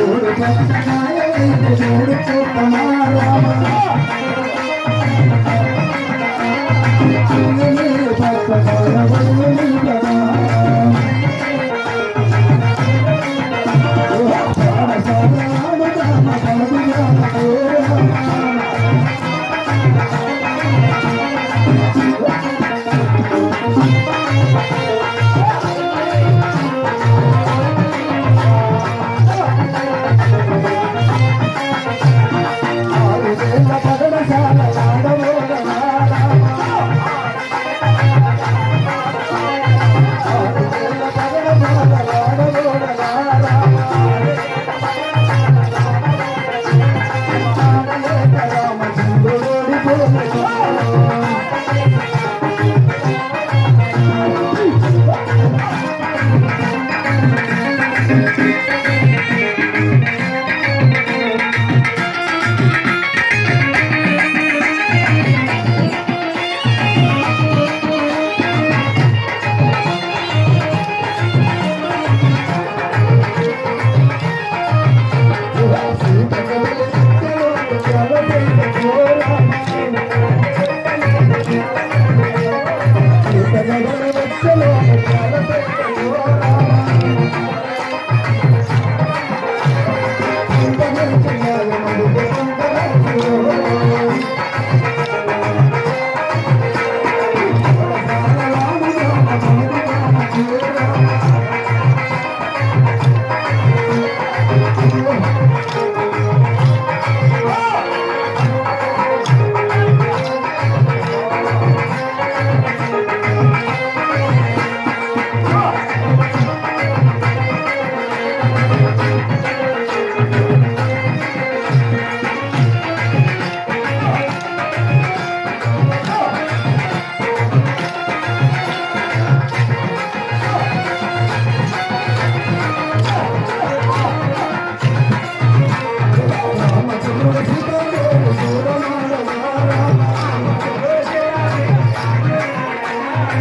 Oh,